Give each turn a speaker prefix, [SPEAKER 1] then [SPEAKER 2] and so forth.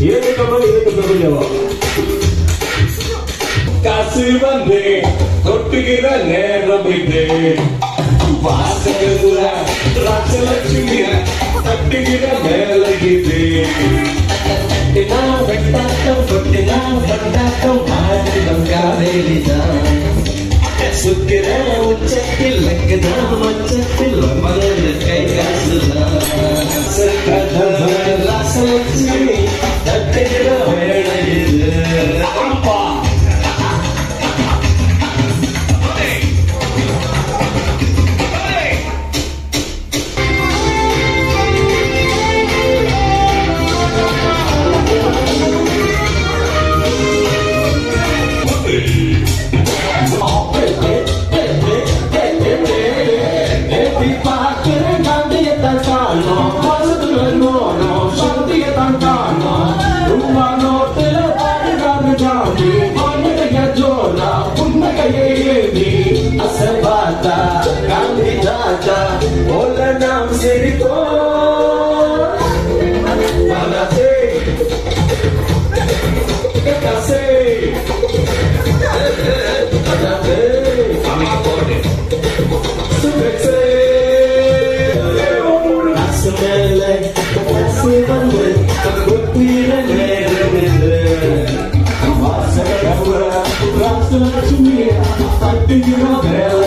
[SPEAKER 1] ये तो कमल ये तो कमल जवाब काशी बंदे ಹೊಟ್ಟಿಗಿರ ನೇರ ಬಿದ್ದೆ ವಾಸಗುರ ರಾಜಲಕ್ಷ್ಮಿಯ ತಟ್ಟಿಗಿರ ಮೇಲಗಿದೆ ಬೆಟ್ಟಿನ ಬೆಟ್ಟಾಕಂ ಹೊಟ್ಟಿನ ಬಟ್ಟಾಕಂ ಮಾಡಿ ಬಂಗಾರೇಲಿದ ಸುಕ್ಕಿರ ಉಚ್ಚಕ್ಕಿಲ್ಲಕ್ಕಿದ ಮಚ್ಚಕ್ಕಿಲ್ಲ ಮಲ I'm Yeah. பாடுறாரு ஜாமி பொண்ணுடைய ஜோரா புன்னகையை ஏந்தி அசபாத்தா காந்தி தாத்தா போல நாம் சிரிப்போம் மனசே கசே That's the life to me, I think thinking all better.